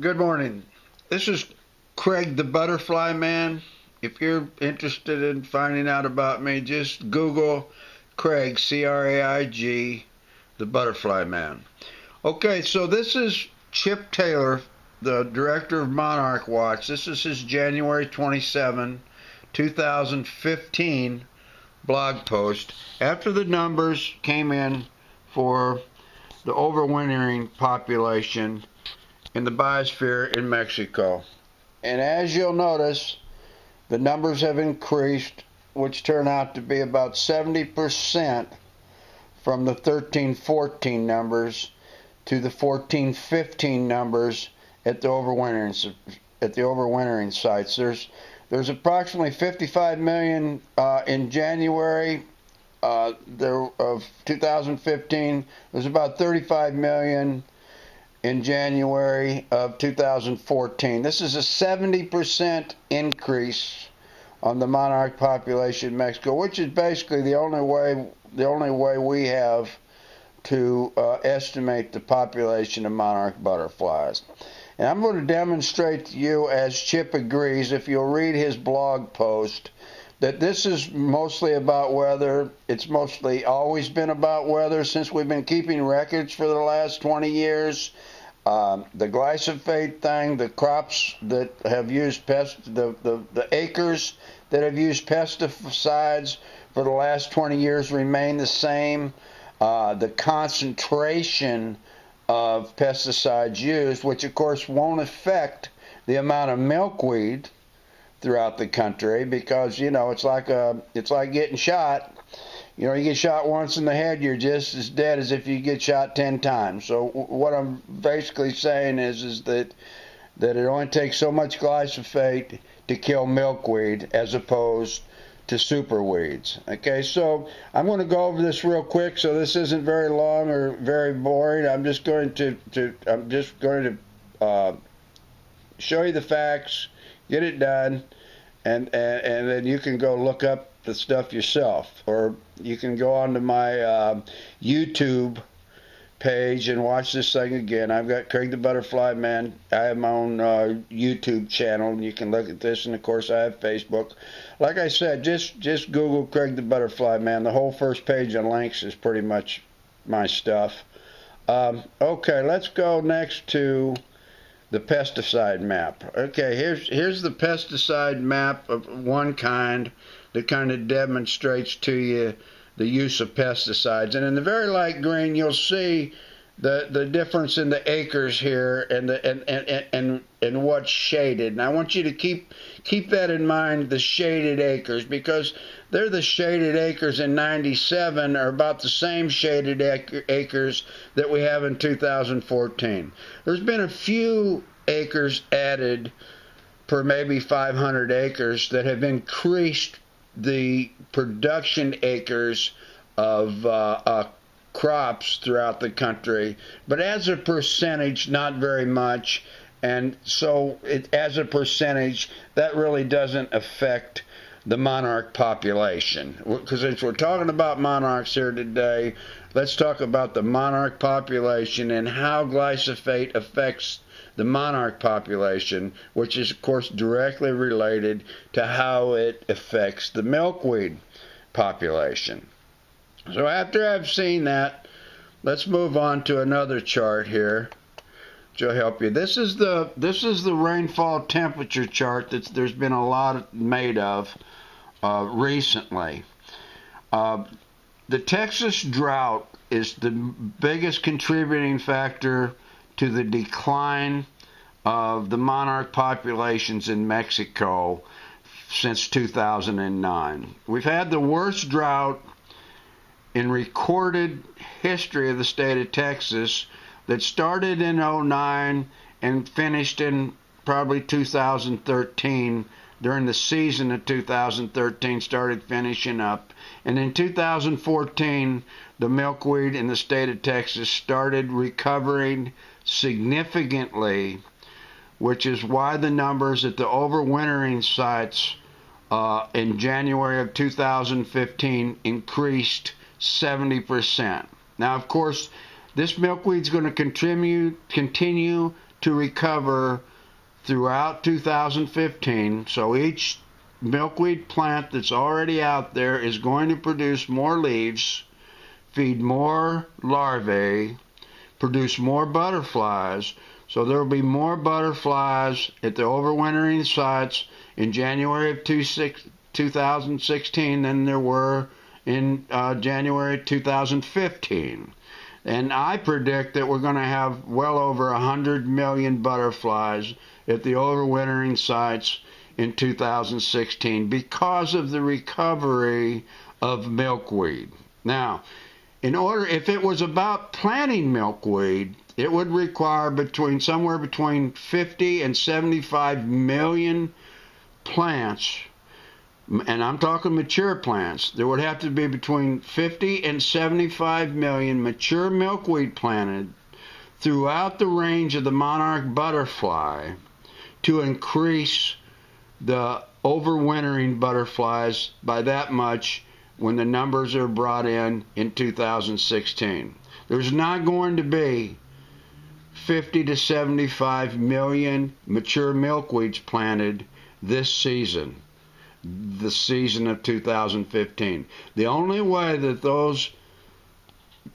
Good morning. This is Craig the Butterfly Man. If you're interested in finding out about me, just Google Craig, C R A I G, the Butterfly Man. Okay, so this is Chip Taylor, the director of Monarch Watch. This is his January 27, 2015 blog post after the numbers came in for the overwintering population in the biosphere in Mexico. And as you'll notice, the numbers have increased, which turn out to be about 70% from the 1314 numbers to the 1415 numbers at the overwintering at the overwintering sites. There's there's approximately 55 million uh, in January uh, there of 2015. There's about 35 million in January of 2014. This is a 70% increase on the monarch population in Mexico, which is basically the only way the only way we have to uh, estimate the population of monarch butterflies. And I'm going to demonstrate to you, as Chip agrees, if you'll read his blog post, that this is mostly about weather. It's mostly always been about weather since we've been keeping records for the last 20 years. Um, the glyphosate thing, the crops that have used pest, the, the, the acres that have used pesticides for the last 20 years remain the same. Uh, the concentration of pesticides used, which of course won't affect the amount of milkweed throughout the country because you know it's like a it's like getting shot. You know, you get shot once in the head, you're just as dead as if you get shot ten times. So what I'm basically saying is is that that it only takes so much glyphosate to kill milkweed as opposed to super weeds. Okay, so I'm going to go over this real quick, so this isn't very long or very boring. I'm just going to, to I'm just going to uh, show you the facts, get it done, and, and and then you can go look up the stuff yourself, or you can go onto my uh, YouTube page and watch this thing again. I've got Craig the Butterfly Man. I have my own uh, YouTube channel, and you can look at this. And of course, I have Facebook. Like I said, just just Google Craig the Butterfly Man. The whole first page on links is pretty much my stuff. Um, okay, let's go next to the pesticide map. Okay, here's here's the pesticide map of one kind that kind of demonstrates to you the use of pesticides. And in the very light green, you'll see the the difference in the acres here and the and and and, and what's shaded. And I want you to keep keep that in mind, the shaded acres, because they're the shaded acres in 97 are about the same shaded acres that we have in 2014. There's been a few acres added per maybe 500 acres that have increased the production acres of uh, uh, crops throughout the country, but as a percentage, not very much. And so, it, as a percentage, that really doesn't affect the monarch population. Because since we're talking about monarchs here today, let's talk about the monarch population and how glyphosate affects the monarch population, which is, of course, directly related to how it affects the milkweed population. So, after I've seen that, let's move on to another chart here will help you. This is the this is the rainfall temperature chart that there's been a lot made of uh, recently. Uh, the Texas drought is the biggest contributing factor to the decline of the monarch populations in Mexico since 2009. We've had the worst drought in recorded history of the state of Texas that started in 09 and finished in probably 2013 during the season of 2013 started finishing up and in 2014 the milkweed in the state of Texas started recovering significantly, which is why the numbers at the overwintering sites uh, in January of 2015 increased 70%. Now, of course, this milkweed is going to continue continue to recover throughout 2015. So each milkweed plant that's already out there is going to produce more leaves, feed more larvae, produce more butterflies. So there will be more butterflies at the overwintering sites in January of 2016 than there were in uh, January 2015. And I predict that we're going to have well over 100 million butterflies at the overwintering sites in 2016 because of the recovery of milkweed. Now, in order, if it was about planting milkweed, it would require between somewhere between 50 and 75 million plants, and I'm talking mature plants. There would have to be between 50 and 75 million mature milkweed planted throughout the range of the monarch butterfly to increase the overwintering butterflies by that much when the numbers are brought in in 2016. There's not going to be 50 to 75 million mature milkweeds planted this season, the season of 2015. The only way that those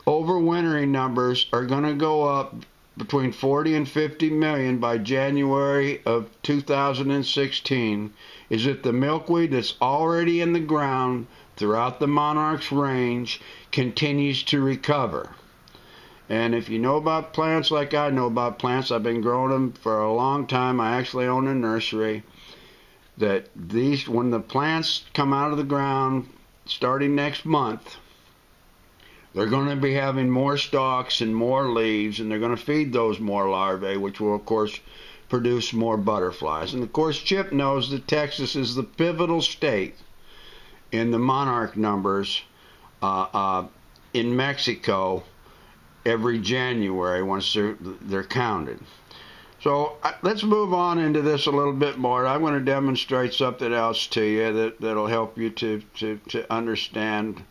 overwintering numbers are going to go up between 40 and 50 million by January of 2016 is if the milkweed that's already in the ground throughout the monarch's range continues to recover. And if you know about plants like I know about plants, I've been growing them for a long time. I actually own a nursery. That these, when the plants come out of the ground starting next month, they're going to be having more stalks and more leaves, and they're going to feed those more larvae, which will, of course, produce more butterflies. And of course, Chip knows that Texas is the pivotal state in the monarch numbers uh, uh, in Mexico every January once they're, they're counted. So let's move on into this a little bit more. I'm going to demonstrate something else to you that, that'll help you to, to, to understand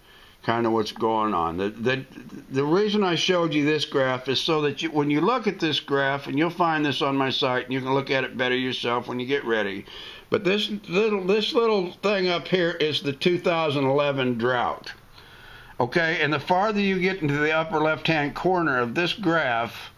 kind of what's going on. The, the, the reason I showed you this graph is so that you, when you look at this graph, and you'll find this on my site, and you can look at it better yourself when you get ready. But this little this little thing up here is the 2011 drought. Okay, and the farther you get into the upper left-hand corner of this graph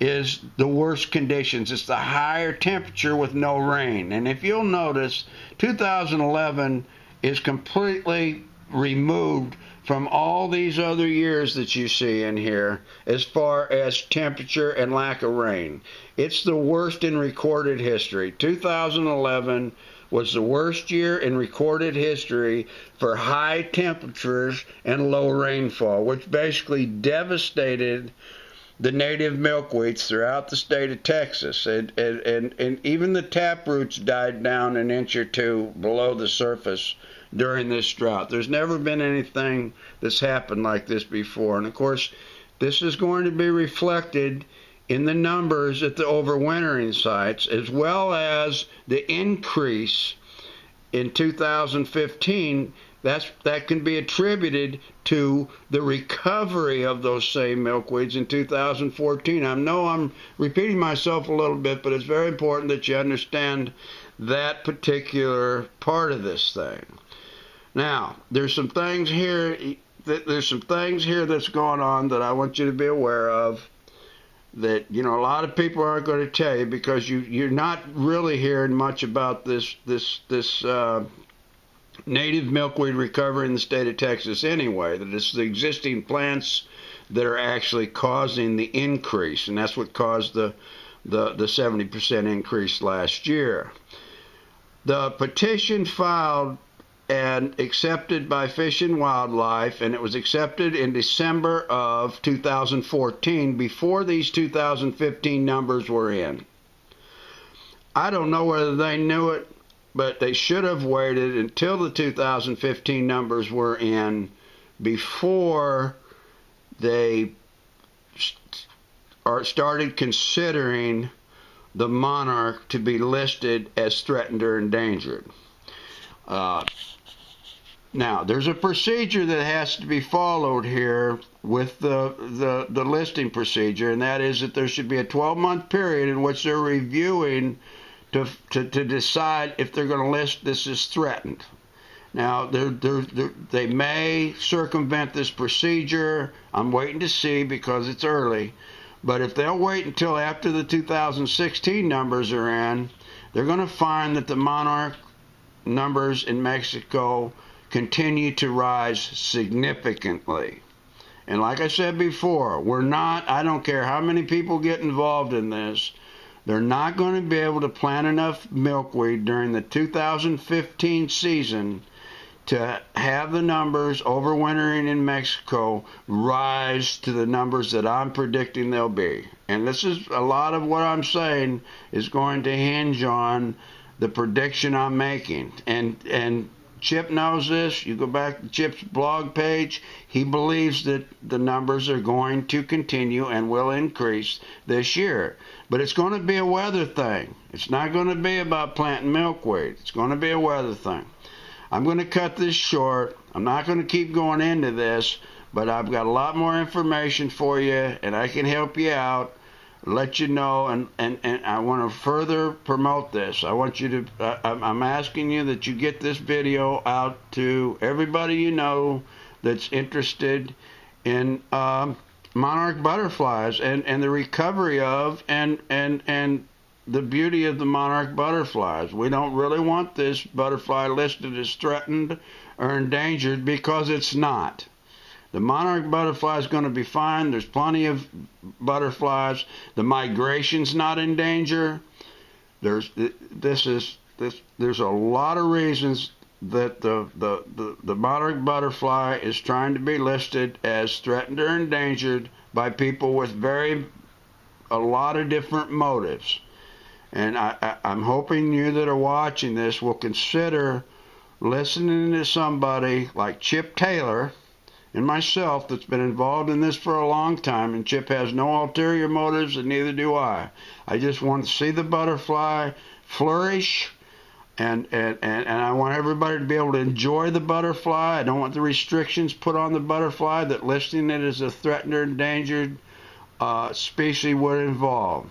is the worst conditions. It's the higher temperature with no rain. And if you'll notice, 2011 is completely removed from all these other years that you see in here as far as temperature and lack of rain. It's the worst in recorded history. 2011 was the worst year in recorded history for high temperatures and low rainfall, which basically devastated the native milkweeds throughout the state of Texas. And, and, and, and even the taproots died down an inch or two below the surface during this drought. There's never been anything that's happened like this before. And of course, this is going to be reflected in the numbers at the overwintering sites, as well as the increase in 2015 that's, that can be attributed to the recovery of those same milkweeds in 2014. I know I'm repeating myself a little bit, but it's very important that you understand that particular part of this thing. Now, there's some things here. There's some things here that's going on that I want you to be aware of. That you know a lot of people aren't going to tell you because you you're not really hearing much about this this this uh, native milkweed recovery in the state of Texas anyway. That it's the existing plants that are actually causing the increase, and that's what caused the the the 70% increase last year. The petition filed and accepted by Fish and Wildlife, and it was accepted in December of 2014 before these 2015 numbers were in. I don't know whether they knew it, but they should have waited until the 2015 numbers were in before they are started considering the monarch to be listed as threatened or endangered. Uh, now, there's a procedure that has to be followed here with the, the, the listing procedure, and that is that there should be a 12 month period in which they're reviewing to, to, to decide if they're going to list this as threatened. Now, they're, they're, they're, they may circumvent this procedure. I'm waiting to see because it's early. But if they'll wait until after the 2016 numbers are in, they're going to find that the monarch numbers in Mexico continue to rise significantly. And like I said before, we're not, I don't care how many people get involved in this, they're not going to be able to plant enough milkweed during the 2015 season to have the numbers overwintering in Mexico rise to the numbers that I'm predicting they'll be. And this is a lot of what I'm saying is going to hinge on the prediction I'm making. And and Chip knows this. You go back to Chip's blog page. He believes that the numbers are going to continue and will increase this year. But it's going to be a weather thing. It's not going to be about planting milkweed. It's going to be a weather thing. I'm going to cut this short. I'm not going to keep going into this, but I've got a lot more information for you, and I can help you out, let you know, and, and, and I want to further promote this. I want you to, uh, I'm asking you that you get this video out to everybody you know that's interested in um, monarch butterflies and, and the recovery of and, and, and the beauty of the monarch butterflies. We don't really want this butterfly listed as threatened or endangered because it's not. The monarch butterfly is going to be fine. There's plenty of butterflies. The migration's not in danger. There's this is this. There's a lot of reasons that the, the, the, the monarch butterfly is trying to be listed as threatened or endangered by people with very a lot of different motives. And I, I, am hoping you that are watching this will consider listening to somebody like Chip Taylor and myself that's been involved in this for a long time. And Chip has no ulterior motives, and neither do I. I just want to see the butterfly flourish. And, and, and, and I want everybody to be able to enjoy the butterfly. I don't want the restrictions put on the butterfly that listing it as a threatened or endangered uh, species would involve.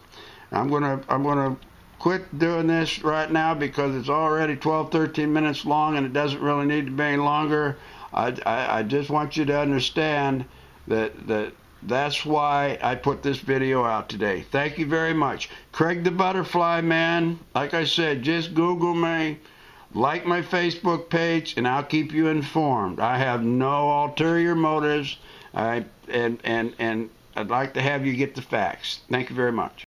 I'm gonna I'm gonna quit doing this right now because it's already 12, 13 minutes long and it doesn't really need to be any longer. I, I, I just want you to understand that that that's why I put this video out today. Thank you very much. Craig the Butterfly Man, like I said, just Google me, like my Facebook page, and I'll keep you informed. I have no ulterior motives, I, and, and, and I'd like to have you get the facts. Thank you very much.